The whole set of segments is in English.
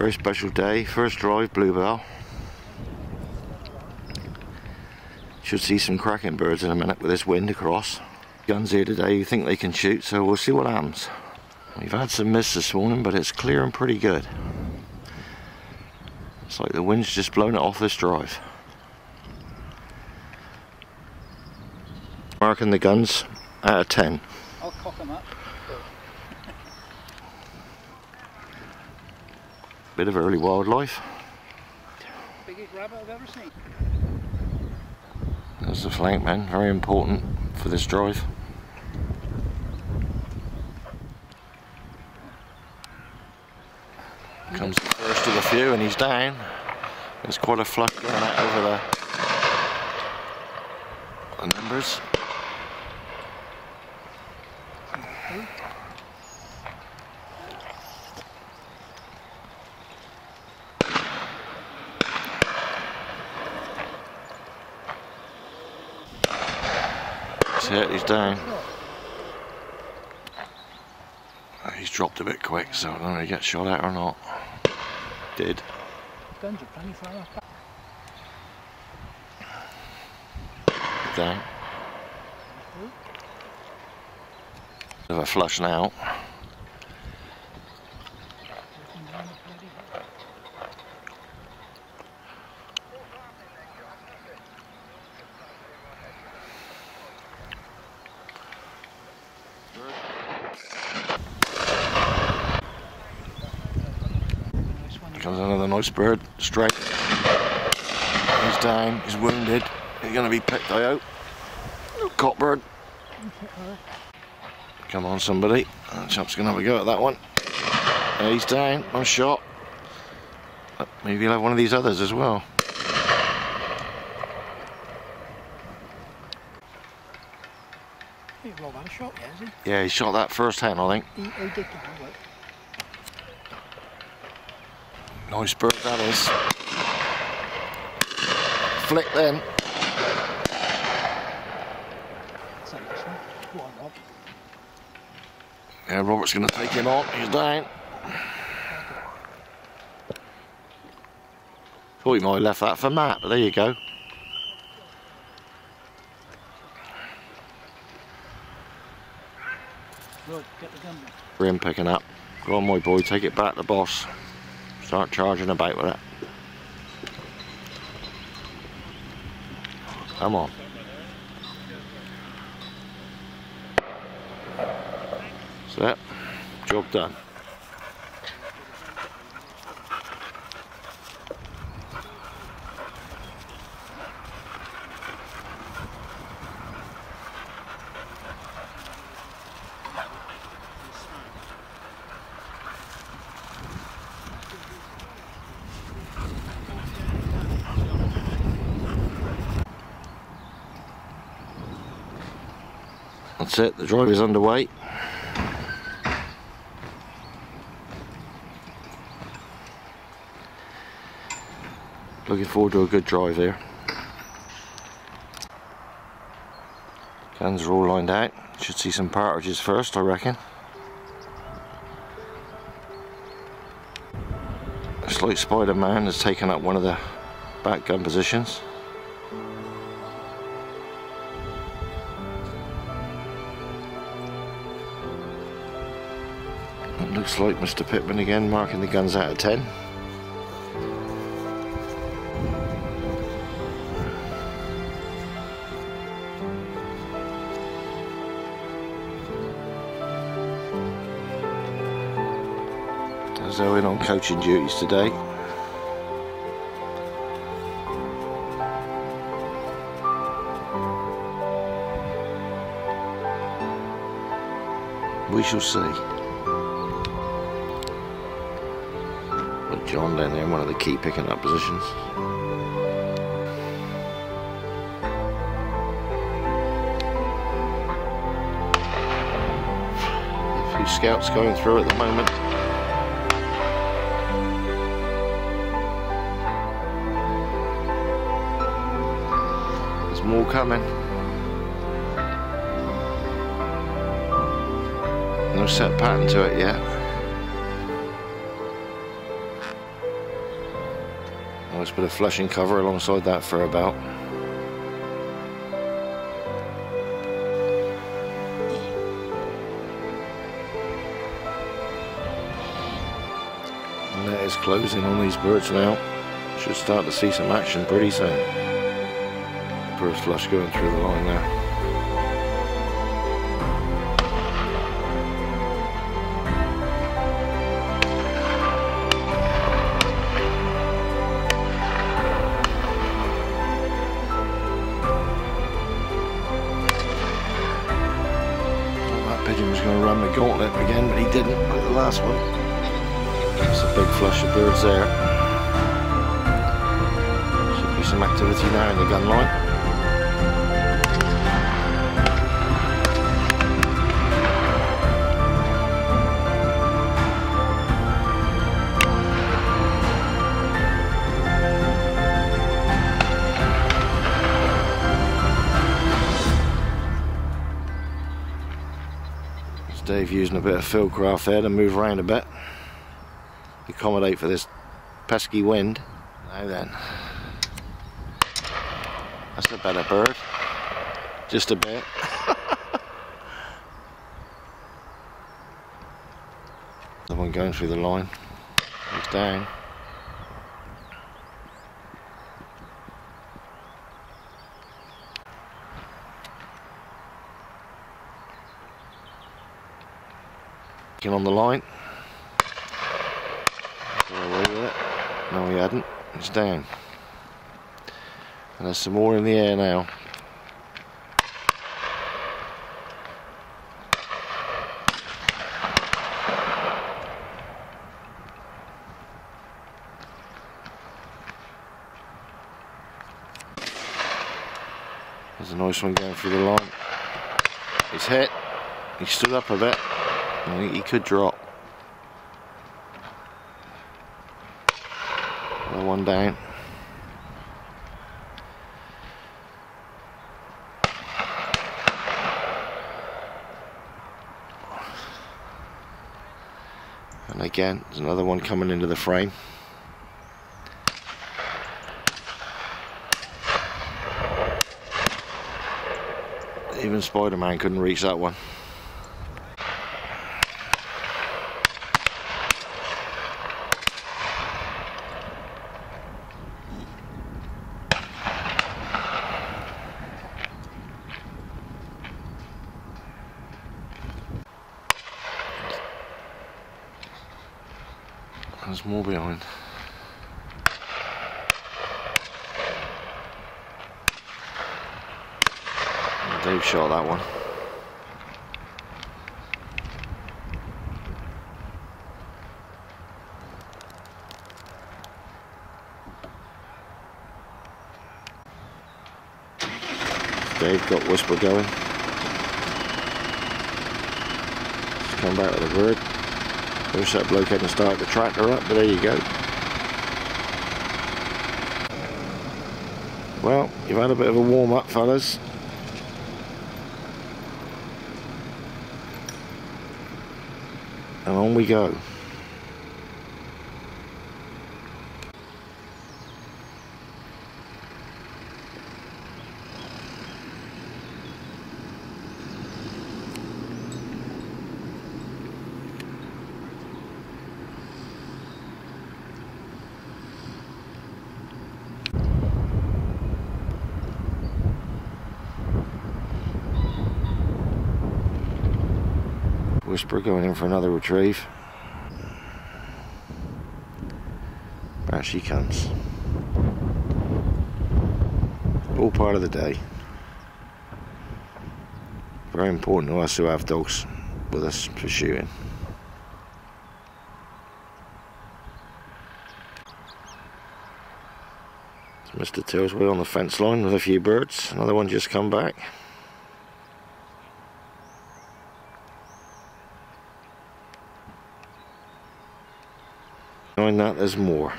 Very special day. First drive, Bluebell. Should see some cracking birds in a minute with this wind across. Guns here today, you think they can shoot, so we'll see what happens. We've had some mist this morning, but it's clear and pretty good. It's like the wind's just blown it off this drive. Marking the guns out of 10. I'll cock them up. Bit of early wildlife. Biggest rabbit I've ever seen. There's the flank man, very important for this drive. Comes the first of the few and he's down. There's quite a flush going out over the, the numbers. Down. Uh, He's dropped a bit quick, so I don't know if he gets shot at or not. Did. Guns are plenty far off. Down. Bit of a flush now. Nice one. Comes another nice bird, straight. He's down, he's wounded. He's gonna be picked, I hope. Cockbird. Come on, somebody. That chap's gonna have a go at that one. Yeah, he's down, one shot. Maybe he'll have one of these others as well. He's well had a shot, yeah, is he? Yeah, he shot that first hen, I think. He, he did that, look. Nice bird that is. Flick then. That's a nice one. Go on, Rob. Yeah, Robert's gonna take him on. He's down. Thought he might have left that for Matt, but there you go. Good, get the gun back. For him picking up. Go on, my boy, take it back to the boss. Start charging about with it. Come on. That's it. Job done. That's it, the drive is underway. Looking forward to a good drive here. Guns are all lined out. Should see some partridges first, I reckon. It's like Spider-Man has taken up one of the back gun positions. Looks like Mr. Pittman again marking the guns out of 10. There's Owen on coaching duties today. We shall see. John down there in one of the key picking up positions. A few scouts going through at the moment. There's more coming. No set pattern to it yet. Nice bit of flushing cover alongside that for about. Net is closing on these birds now. Should start to see some action pretty soon. First flush going through the line there. Last one. It's a big flush of birds there. Should be some activity now in the gun line. Dave using a bit of fieldcraft there to move around a bit. Accommodate for this pesky wind. Now then. That's a better bird. Just a bit. the one going through the line. He's down. Get on the line. Got away with it. No, he hadn't. It's down. And there's some more in the air now. There's a nice one going through the line. He's hit. He stood up a bit. He could drop. Another one down. And again, there's another one coming into the frame. Even Spider-Man couldn't reach that one. There's more behind. Dave shot that one. Dave got Whisper going. Just come back with a bird. Wish that bloke hadn't started the tractor up, but there you go. Well, you've had a bit of a warm up, fellas. And on we go. Whisper going in for another retrieve. There she comes. All part of the day. Very important to us who have dogs with us for shooting. Mr. Tillsway on the fence line with a few birds. Another one just come back. behind that is more.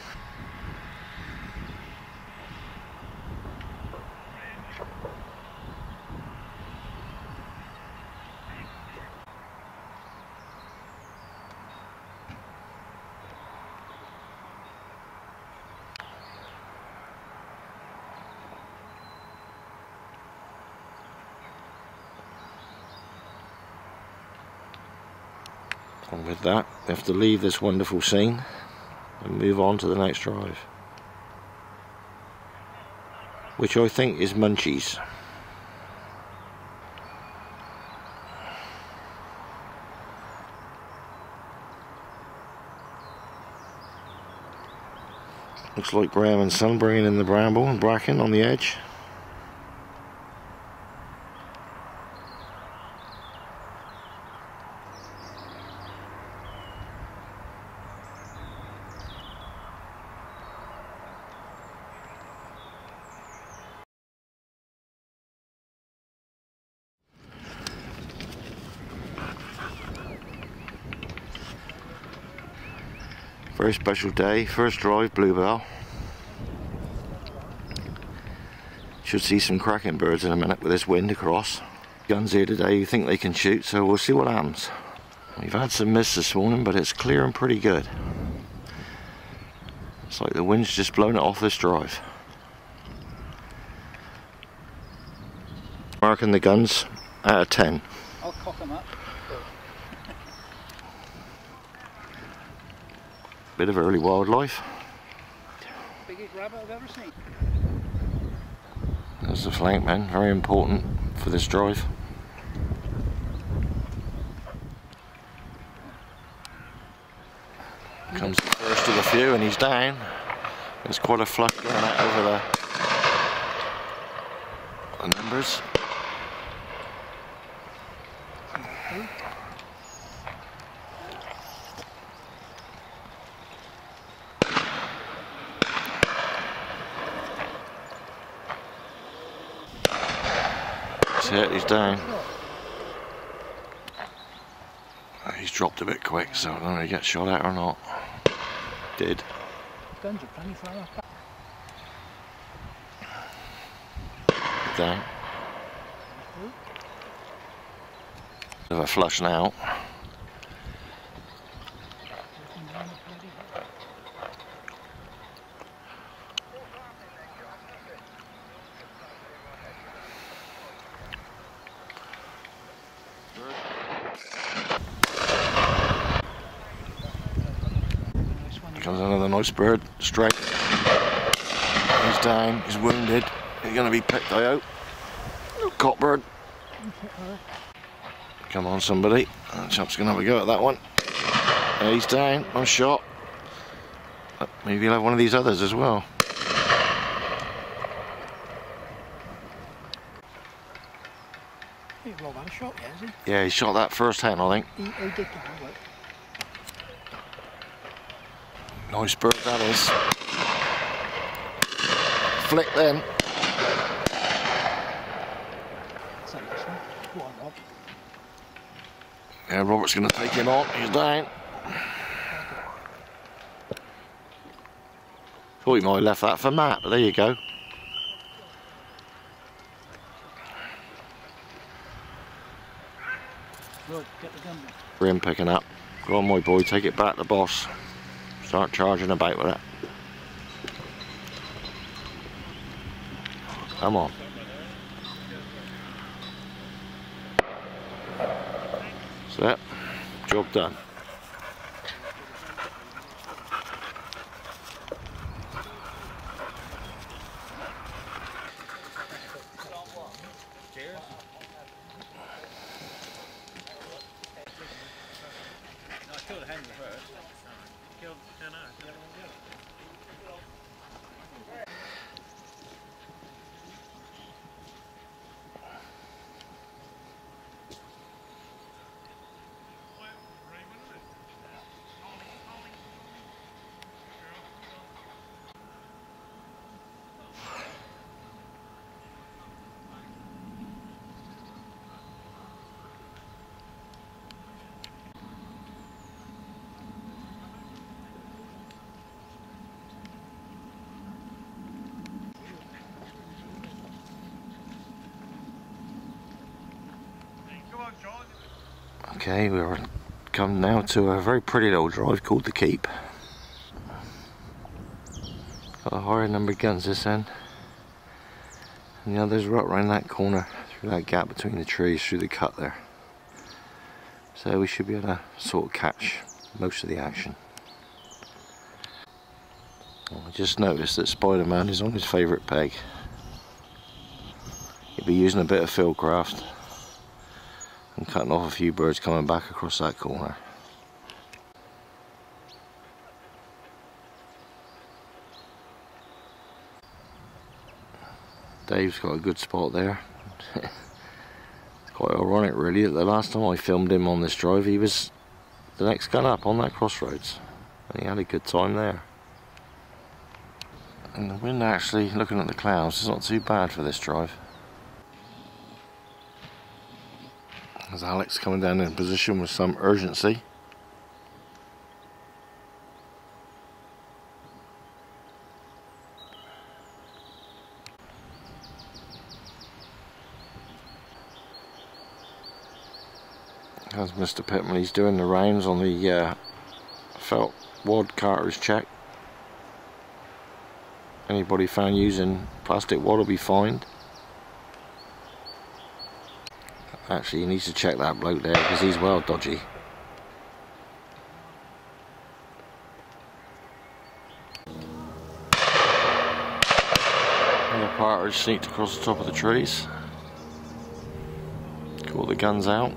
And with that, we have to leave this wonderful scene and move on to the next drive. Which I think is Munchies. Looks like Graham and Son bringing in the bramble and bracken on the edge. Very special day, first drive Bluebell. Should see some cracking birds in a minute with this wind across. Guns here today, you think they can shoot, so we'll see what happens. We've had some mist this morning, but it's clear and pretty good. It's like the wind's just blown it off this drive. Marking the guns out of 10. I'll cock them up. Bit of early wildlife. Biggest rabbit I've ever seen. There's the flank man, very important for this drive. Comes the first of the few and he's down. There's quite a flush going out over the, the numbers. That's it, he's down. Uh, He's dropped a bit quick, so I don't know if he gets shot at or not. Did. Guns are plenty far off. Down. Bit of a flush now. Nice one. Comes another nice bird, straight. He's down, he's wounded. He's gonna be picked out. Cockbird. Come on somebody. That chap's gonna have a go at that one. Yeah, he's down, one shot. Maybe he'll have one of these others as well. Hey, Rob had a shot, yeah, has he? Yeah, he shot that first hen, I think. He, he did that, look. Nice bird that is. Flick then. That's a nice one. Go on, Rob. Yeah, Robert's gonna take him on. He's down. Thought he might have left that for Matt, but there you go. Good, get the gun back. For him picking up. Go on, my boy, take it back to the boss. Start charging about with it. Come on. Set. Job done. Okay, we're come now to a very pretty little drive called the Keep. Got a higher number of guns this end. And the others right around that corner, through that gap between the trees, through the cut there. So we should be able to sort of catch most of the action. I just noticed that Spider-Man is on his favourite peg. He'll be using a bit of Fieldcraft and cutting off a few birds coming back across that corner. Dave's got a good spot there. it's quite ironic really that the last time I filmed him on this drive he was the next gun up on that crossroads and he had a good time there. And the wind actually, looking at the clouds, is not too bad for this drive. There's Alex coming down in position with some urgency. As Mr. Pittman, he's doing the rounds on the uh, felt wad cartridge check. Anybody found using plastic wad will be fined. Actually, he needs to check that bloke there because he's well dodgy. And the partridge sneaked across the top of the trees. Got the guns out.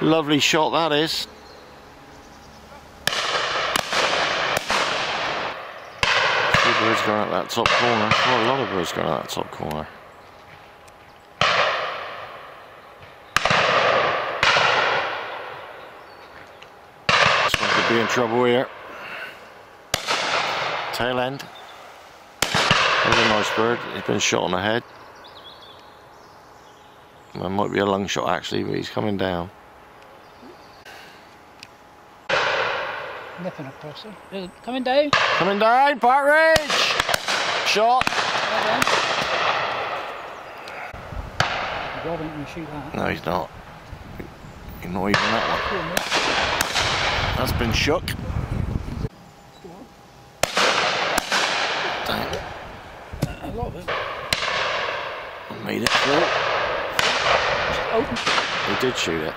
Lovely shot that is. A few birds going out that top corner. Quite a lot of birds going out that top corner. This one could be in trouble here. Tail end. There's a nice bird. He's been shot on the head. That might be a lung shot actually, but he's coming down. Nipping across it. Uh, Coming down. Coming down, partridge! Shot! Rob ain't gonna shoot that. No, he's not. He's not even that Go on, mate. one. That's been shook. Dang, A lot of it. I made it through. Open. He did shoot it.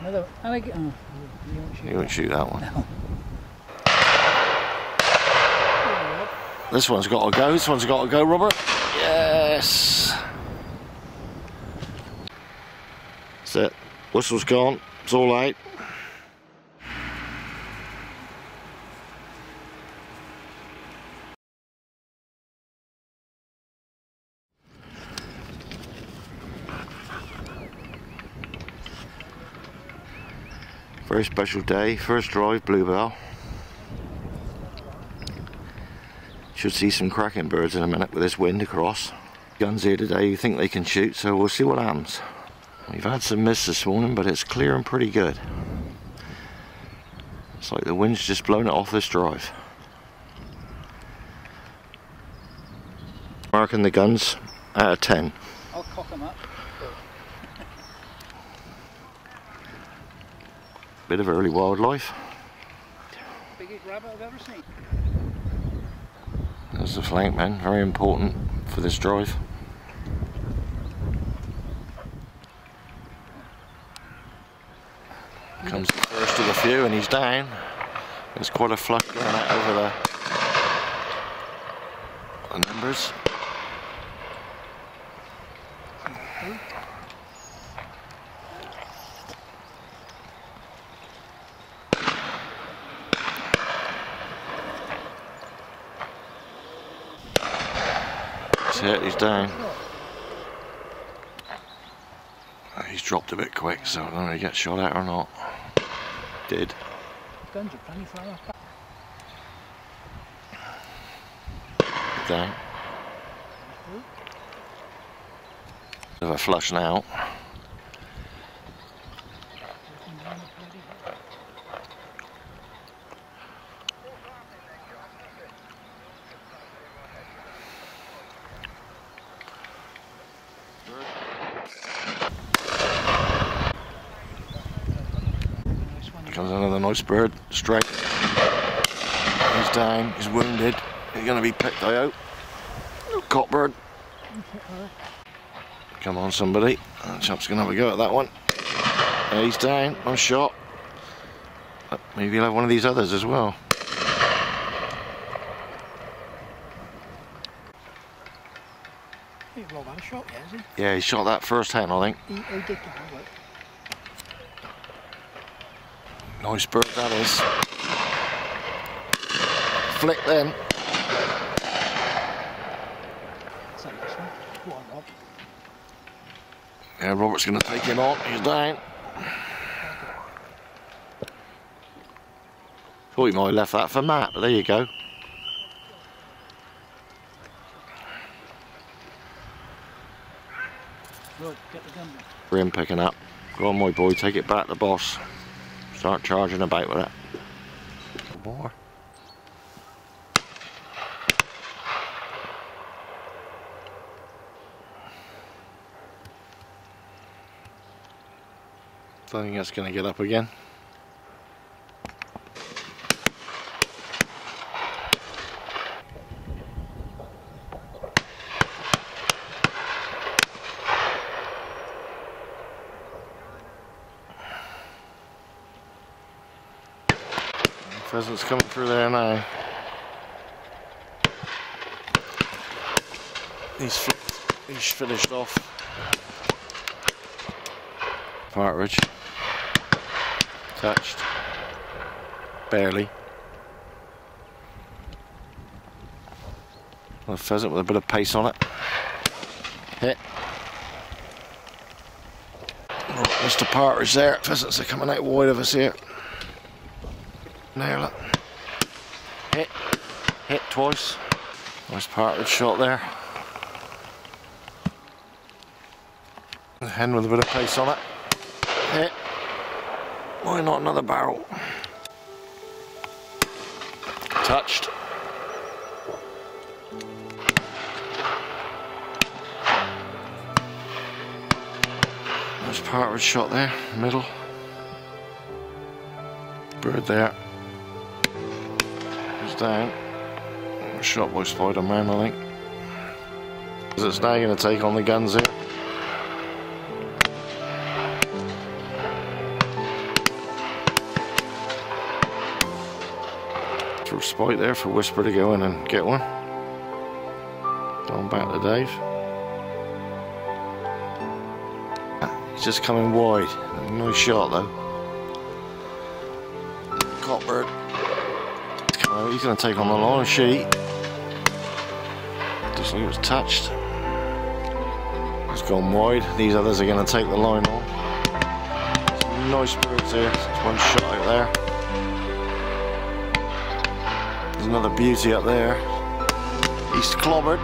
Another. And I get. Oh, you won't shoot. He won't shoot that one. No. This one's got to go. This one's got to go, Robert. Yes. That's it. Whistle's gone. It's all out. Very special day. First drive, Bluebell. Should see some cracking birds in a minute with this wind across. Guns here today, you think they can shoot, so we'll see what happens. We've had some mist this morning, but it's clear and pretty good. It's like the wind's just blown it off this drive. Marking the guns out of 10. I'll cock them up. Bit of early wildlife. Biggest rabbit I've ever seen. There's the flank man, very important for this drive. Comes the first of the few and he's down. There's quite a flush going out over the, the numbers. That's it, he's down. Uh, He's dropped a bit quick, so I don't know if he gets shot at or not. Did. Guns are plenty far. Down. Bit of a flush now. Nice one. Comes another nice bird, straight. He's down, he's wounded. He's going to be picked out. Cockbird. Come on, somebody. That chap's going to have a go at that one. Yeah, he's down. One shot. Maybe he'll have one of these others as well. Had a shot, yeah, has he? Yeah, he shot that first hen, I think. He, he did get it. Nice bird that is. Flick Rob. Yeah, Robert's going to take him on. He's down. Thought he might have left that for Matt, but there you go. The. Rim picking up. Go on, my boy, take it back to boss. Start charging about with it. Boy. Don't think that's going to get up again. Pheasant's coming through there now. He's, fi- he's finished off. Partridge. Touched. Barely. A pheasant with a bit of pace on it. Hit. Mr. Partridge there. Pheasants are coming out wide of us here. Nail it. Twice. Nice partridge shot there. The hen with a bit of pace on it. Hit. Why not another barrel? Touched. Nice partridge shot there, middle. Bird there. He's down. Shot by Spider-Man, I think. It's now going to take on the guns here. For spite there for Whisper to go in and get one. Going back to Dave. He's just coming wide. Nice shot though. Cockbird. Oh, he's going to take on the line sheet. It was touched. It's gone wide. These others are going to take the line on. Some nice birds here. There's one shot out there. There's another beauty up there. He's clobbered.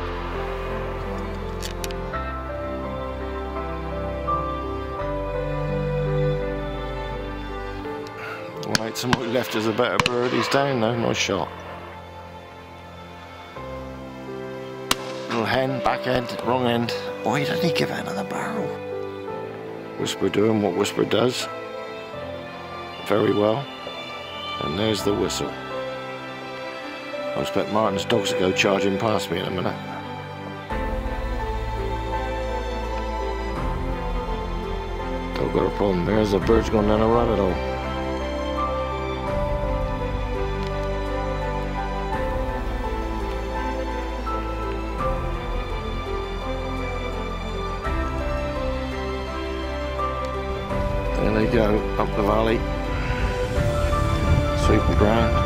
Right, somebody left us a better bird. He's down though, nice shot. Hen, back end, wrong end. Why didn't he give out of the barrel? Whisper doing what Whisper does. Very well. And there's the whistle. I expect Martin's dogs to go charging past me in a minute. Don't got a problem. There's a bird's gone down a rabbit hole. Go, up the valley. Sweeping ground.